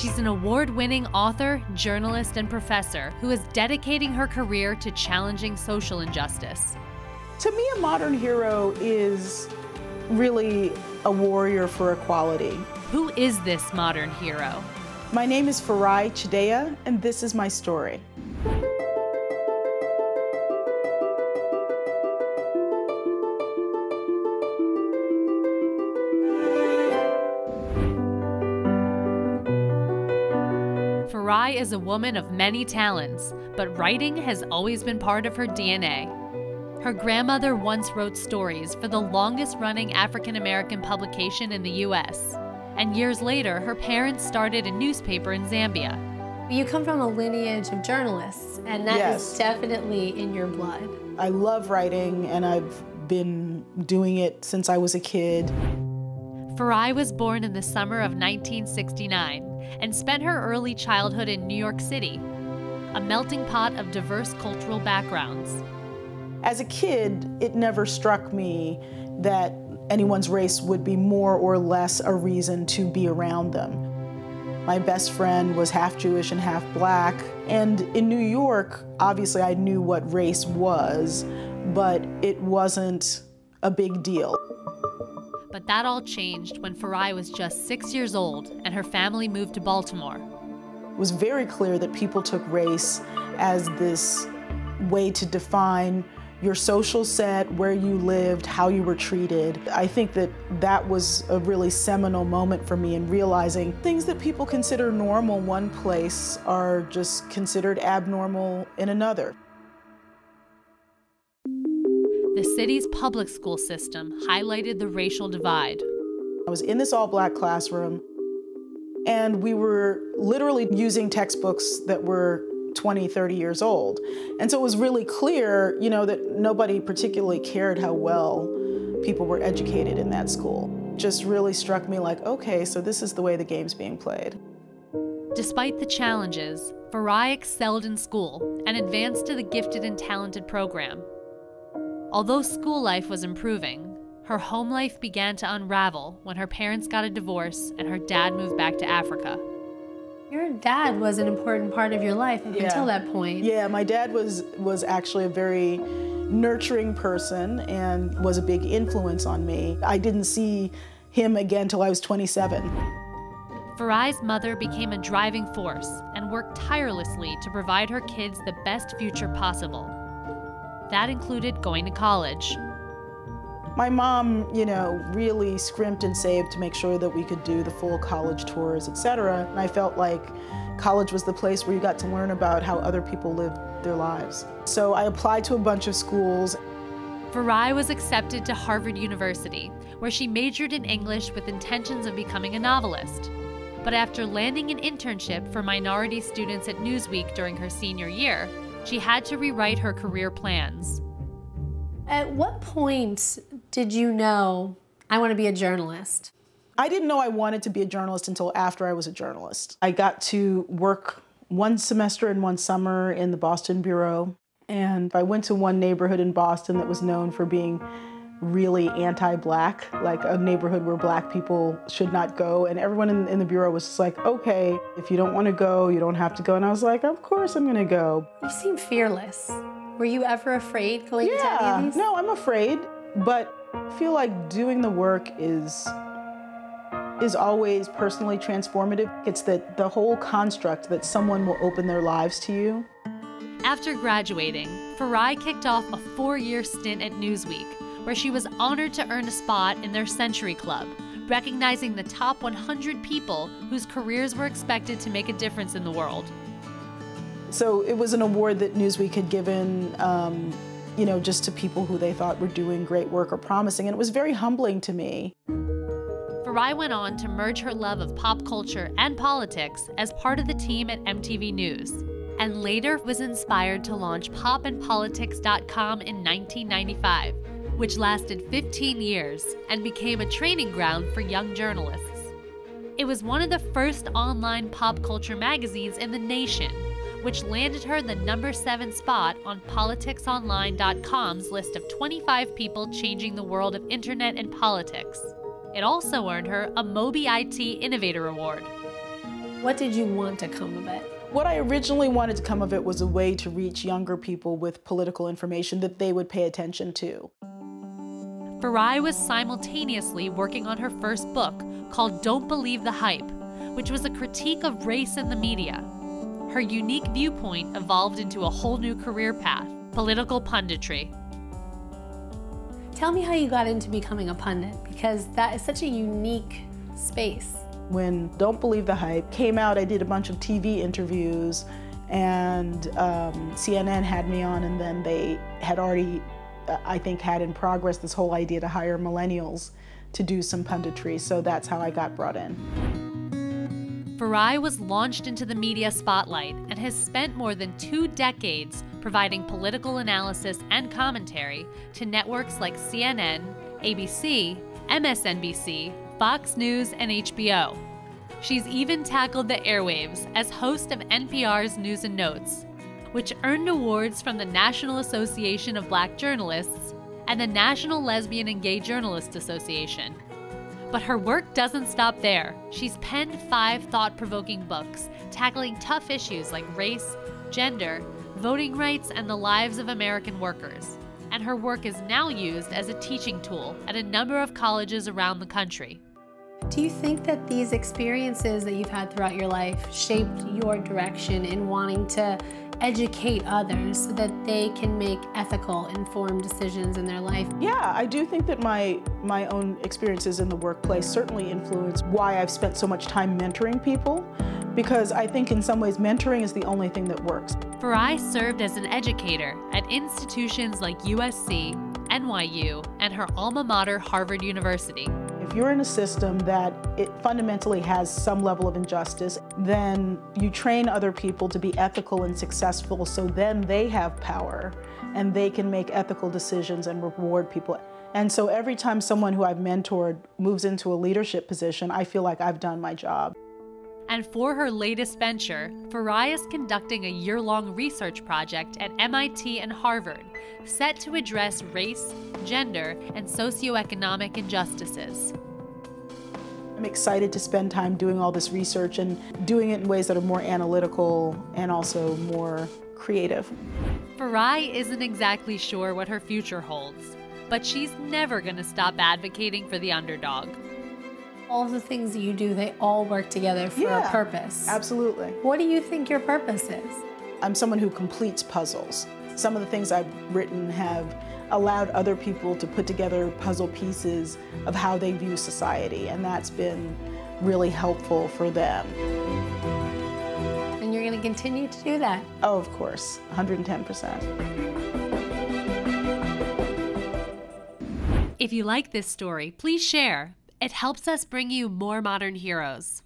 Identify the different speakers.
Speaker 1: She's an award winning author, journalist, and professor who is dedicating her career to challenging social injustice.
Speaker 2: To me, a modern hero is really a warrior for equality.
Speaker 1: Who is this modern hero?
Speaker 2: My name is Farai Chideya, and this is my story.
Speaker 1: Farai is a woman of many talents, but writing has always been part of her DNA. Her grandmother once wrote stories for the longest running African American publication in the U.S. And years later, her parents started a newspaper in Zambia.
Speaker 3: You come from a lineage of journalists, and that
Speaker 2: Yes.
Speaker 3: is definitely in your blood.
Speaker 2: I love writing, and I've been doing it since I was a kid.
Speaker 1: Farai was born in the summer of 1969 and spent her early childhood in New York City, a melting pot of diverse cultural backgrounds.
Speaker 2: As a kid, it never struck me that anyone's race would be more or less a reason to be around them. My best friend was half Jewish and half black, and in New York, obviously I knew what race was, but it wasn't a big deal.
Speaker 1: But that all changed when Farai was just six years old and her family moved to Baltimore.
Speaker 2: It was very clear that people took race as this way to define your social set, where you lived, how you were treated. I think that that was a really seminal moment for me in realizing things that people consider normal one place are just considered abnormal in another.
Speaker 1: The city's public school system highlighted the racial divide.
Speaker 2: I was in this all black classroom and we were literally using textbooks that were 20, 30 years old. And so it was really clear, you know, that nobody particularly cared how well people were educated in that school. Just really struck me like, okay, so this is the way the game's being played.
Speaker 1: Despite the challenges, Farai excelled in school and advanced to the gifted and talented program. Although school life was improving, her home life began to unravel when her parents got a divorce and her dad moved back to Africa.
Speaker 3: Your dad was an important part of your life up
Speaker 2: Yeah.
Speaker 3: until that point.
Speaker 2: Yeah, my dad was was actually a very nurturing person and was a big influence on me. I didn't see him again till I was 27.
Speaker 1: Farai's mother became a driving force and worked tirelessly to provide her kids the best future possible. That included going to college.
Speaker 2: My mom, you know, really scrimped and saved to make sure that we could do the full college tours, et cetera. And I felt like college was the place where you got to learn about how other people lived their lives. So I applied to a bunch of schools.
Speaker 1: Farai was accepted to Harvard University, where she majored in English with intentions of becoming a novelist. But after landing an internship for minority students at Newsweek during her senior year, she had to rewrite her career plans.
Speaker 3: At what point did you know I want to be a journalist?
Speaker 2: I didn't know I wanted to be a journalist until after I was a journalist. I got to work one semester and one summer in the Boston Bureau. And I went to one neighborhood in Boston that was known for being really anti black, like a neighborhood where black people should not go. And everyone in, in the Bureau was just like, okay, if you don't want to go, you don't have to go. And I was like, of course I'm going to go.
Speaker 3: You seem fearless. Were you ever afraid going into any
Speaker 2: Yeah,
Speaker 3: of these?
Speaker 2: no, I'm afraid, but I feel like doing the work is is always personally transformative. It's that the whole construct that someone will open their lives to you.
Speaker 1: After graduating, Farai kicked off a four year stint at Newsweek, where she was honored to earn a spot in their Century Club, recognizing the top 100 people whose careers were expected to make a difference in the world.
Speaker 2: So it was an award that Newsweek had given, um, you know, just to people who they thought were doing great work or promising, and it was very humbling to me.
Speaker 1: Farai went on to merge her love of pop culture and politics as part of the team at MTV News, and later was inspired to launch popandpolitics.com in 1995, which lasted 15 years and became a training ground for young journalists. It was one of the first online pop culture magazines in the nation, which landed her the number 7 spot on politicsonline.com's list of 25 people changing the world of internet and politics. It also earned her a Moby IT Innovator Award.
Speaker 3: What did you want to come of it?
Speaker 2: What I originally wanted to come of it was a way to reach younger people with political information that they would pay attention to.
Speaker 1: Farai was simultaneously working on her first book called Don't Believe the Hype, which was a critique of race in the media. Her unique viewpoint evolved into a whole new career path political punditry.
Speaker 3: Tell me how you got into becoming a pundit, because that is such a unique space.
Speaker 2: When Don't Believe the Hype came out, I did a bunch of TV interviews, and um, CNN had me on, and then they had already, I think, had in progress this whole idea to hire millennials to do some punditry, so that's how I got brought in.
Speaker 1: Farai was launched into the media spotlight and has spent more than two decades providing political analysis and commentary to networks like CNN, ABC, MSNBC, Fox News, and HBO. She's even tackled the airwaves as host of NPR's News and Notes, which earned awards from the National Association of Black Journalists and the National Lesbian and Gay Journalists Association. But her work doesn't stop there. She's penned five thought provoking books tackling tough issues like race, gender, voting rights, and the lives of American workers. And her work is now used as a teaching tool at a number of colleges around the country.
Speaker 3: Do you think that these experiences that you've had throughout your life shaped your direction in wanting to educate others so that they can make ethical, informed decisions in their life?
Speaker 2: Yeah, I do think that my my own experiences in the workplace certainly influence why I've spent so much time mentoring people because I think in some ways mentoring is the only thing that works.
Speaker 1: Farai served as an educator at institutions like USC, NYU, and her alma mater, Harvard University.
Speaker 2: If you're in a system that it fundamentally has some level of injustice, then you train other people to be ethical and successful so then they have power and they can make ethical decisions and reward people. And so every time someone who I've mentored moves into a leadership position, I feel like I've done my job.
Speaker 1: And for her latest venture, Farai is conducting a year long research project at MIT and Harvard set to address race, gender, and socioeconomic injustices.
Speaker 2: I'm excited to spend time doing all this research and doing it in ways that are more analytical and also more creative.
Speaker 1: Farai isn't exactly sure what her future holds, but she's never going to stop advocating for the underdog.
Speaker 3: All the things that you do, they all work together for
Speaker 2: Yeah,
Speaker 3: a purpose.
Speaker 2: Absolutely.
Speaker 3: What do you think your purpose is?
Speaker 2: I'm someone who completes puzzles. Some of the things I've written have allowed other people to put together puzzle pieces of how they view society, and that's been really helpful for them.
Speaker 3: And you're going to continue to do that.
Speaker 2: Oh, of course, 110%.
Speaker 1: If you like this story, please share. It helps us bring you more modern heroes.